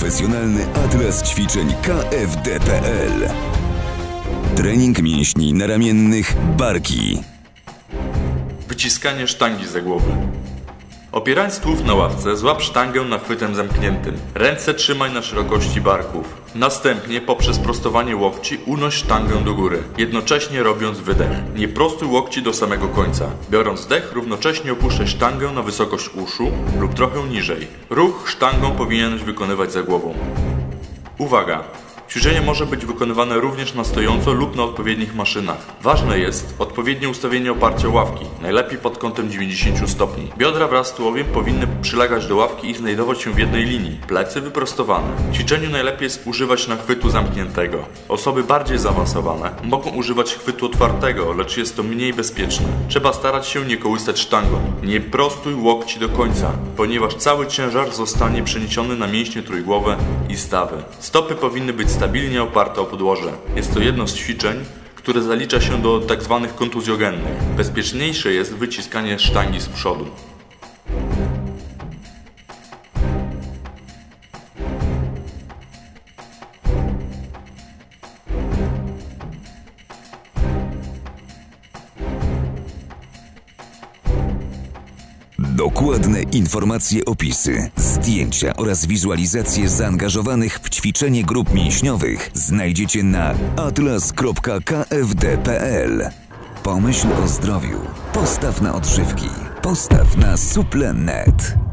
Profesjonalny atlas ćwiczeń KFD.pl Trening mięśni naramiennych barki. Wyciskanie sztangi za głowy. Opierając tułów na ławce, złap sztangę nachwytem zamkniętym. Ręce trzymaj na szerokości barków. Następnie poprzez prostowanie łokci unoś sztangę do góry, jednocześnie robiąc wydech. Nie prostuj łokci do samego końca. Biorąc dech, równocześnie opuszczaj sztangę na wysokość uszu lub trochę niżej. Ruch sztangą powinieneś wykonywać za głową. Uwaga! Ćwiczenie może być wykonywane również na stojąco lub na odpowiednich maszynach. Ważne jest odpowiednie ustawienie oparcia ławki, najlepiej pod kątem 90 stopni. Biodra wraz z tułowiem powinny przylegać do ławki i znajdować się w jednej linii, plecy wyprostowane. W ćwiczeniu najlepiej jest używać nachwytu zamkniętego. Osoby bardziej zaawansowane mogą używać chwytu otwartego, lecz jest to mniej bezpieczne. Trzeba starać się nie kołysać sztangą. Nie prostuj łokci do końca, ponieważ cały ciężar zostanie przeniesiony na mięśnie trójgłowe i stawy. Stopy powinny być stabilnie oparte o podłoże. Jest to jedno z ćwiczeń, które zalicza się do tzw. kontuzjogennych. Bezpieczniejsze jest wyciskanie sztangi z przodu. Dokładne informacje, opisy, zdjęcia oraz wizualizacje zaangażowanych w ćwiczenie grup mięśniowych znajdziecie na atlas.kfd.pl. Pomyśl o zdrowiu. Postaw na odżywki. Postaw na suple.net.